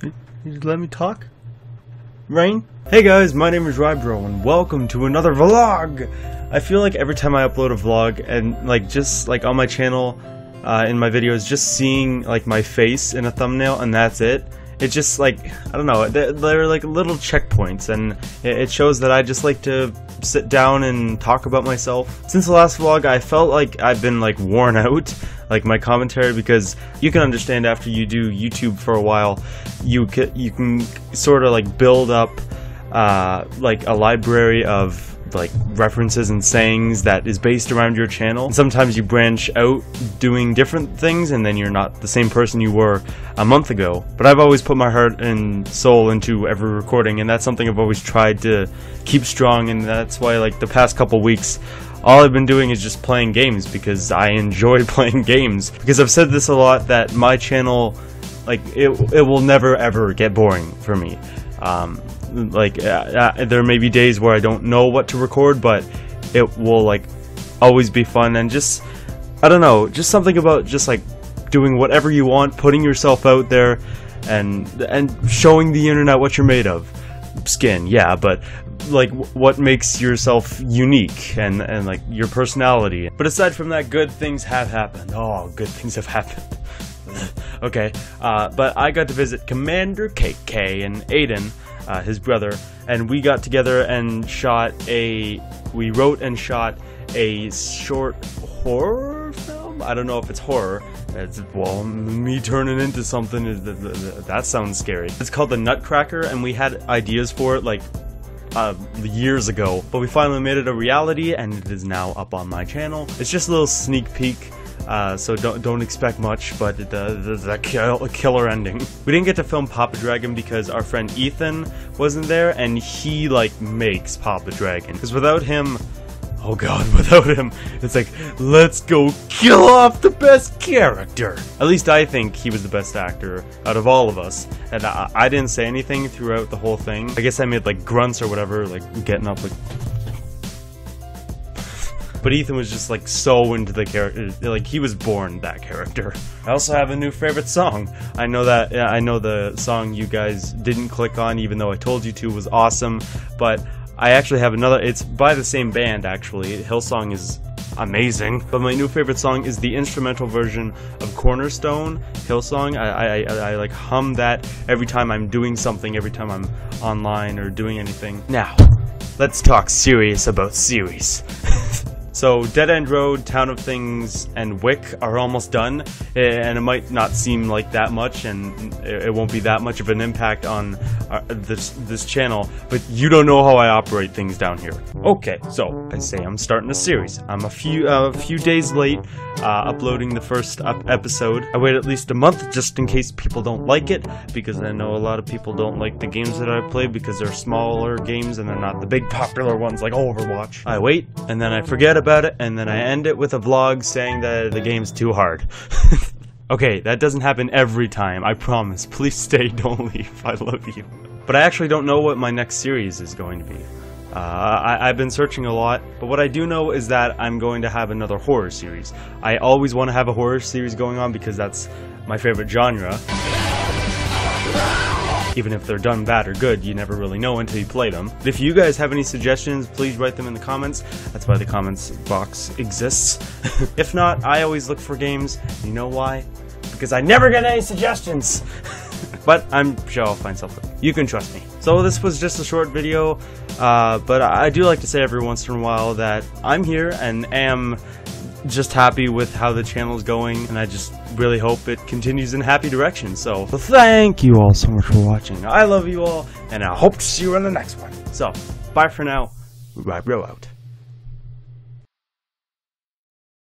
Just let me talk? Rain? Hey guys, my name is Rybro and welcome to another vlog! I feel like every time I upload a vlog and like just like on my channel, uh, in my videos, just seeing like my face in a thumbnail and that's it, it just like, I don't know, they're, they're like little checkpoints and it, it shows that I just like to sit down and talk about myself. Since the last vlog, I felt like I've been like worn out, like my commentary, because you can understand after you do YouTube for a while, you can, you can sort of like build up uh, like a library of like references and sayings that is based around your channel. And sometimes you branch out doing different things and then you're not the same person you were a month ago. But I've always put my heart and soul into every recording and that's something I've always tried to keep strong and that's why like the past couple weeks all I've been doing is just playing games because I enjoy playing games. Because I've said this a lot that my channel like it, it will never ever get boring for me. Um, like uh, uh, there may be days where I don't know what to record, but it will like always be fun and just I don't know, just something about just like doing whatever you want, putting yourself out there, and and showing the internet what you're made of. Skin, yeah, but like what makes yourself unique and and like your personality. But aside from that, good things have happened. Oh, good things have happened. okay, uh, but I got to visit Commander KK and Aiden uh, his brother, and we got together and shot a. We wrote and shot a short horror film. I don't know if it's horror. It's well, me turning into something. That sounds scary. It's called the Nutcracker, and we had ideas for it like uh, years ago, but we finally made it a reality, and it is now up on my channel. It's just a little sneak peek uh, so don't don't expect much, but the a kill, killer ending. We didn't get to film Papa Dragon because our friend Ethan wasn't there, and he like makes Papa Dragon. Because without him, oh god, without him, it's like let's go kill off the best character. At least I think he was the best actor out of all of us, and I, I didn't say anything throughout the whole thing. I guess I made like grunts or whatever, like getting up like but Ethan was just like so into the character, like he was born that character. I also have a new favorite song. I know that I know the song you guys didn't click on, even though I told you to was awesome. But I actually have another. It's by the same band actually. Hillsong is amazing. But my new favorite song is the instrumental version of Cornerstone Hillsong. I, I, I, I, like hum that every time I'm doing something, every time I'm online or doing anything. Now, let's talk serious about series. So Dead End Road, Town of Things, and Wick are almost done, and it might not seem like that much, and it won't be that much of an impact on our, this this channel. But you don't know how I operate things down here. Okay, so I say I'm starting a series. I'm a few a uh, few days late uh, uploading the first episode. I wait at least a month just in case people don't like it, because I know a lot of people don't like the games that I play because they're smaller games and they're not the big popular ones like Overwatch. I wait, and then I forget about it, and then I end it with a vlog saying that the game's too hard. okay, that doesn't happen every time, I promise. Please stay, don't leave. I love you. But I actually don't know what my next series is going to be. Uh, I, have been searching a lot, but what I do know is that I'm going to have another horror series. I always want to have a horror series going on because that's my favorite genre. Even if they're done bad or good, you never really know until you play them. But if you guys have any suggestions, please write them in the comments. That's why the comments box exists. if not, I always look for games. You know why? Because I never get any suggestions. but I'm sure I'll find something. You can trust me. So this was just a short video, uh, but I do like to say every once in a while that I'm here and am just happy with how the channel is going, and I just really hope it continues in a happy direction. So, thank you all so much for watching. I love you all, and I hope to see you on the next one. So, bye for now. Rybro out.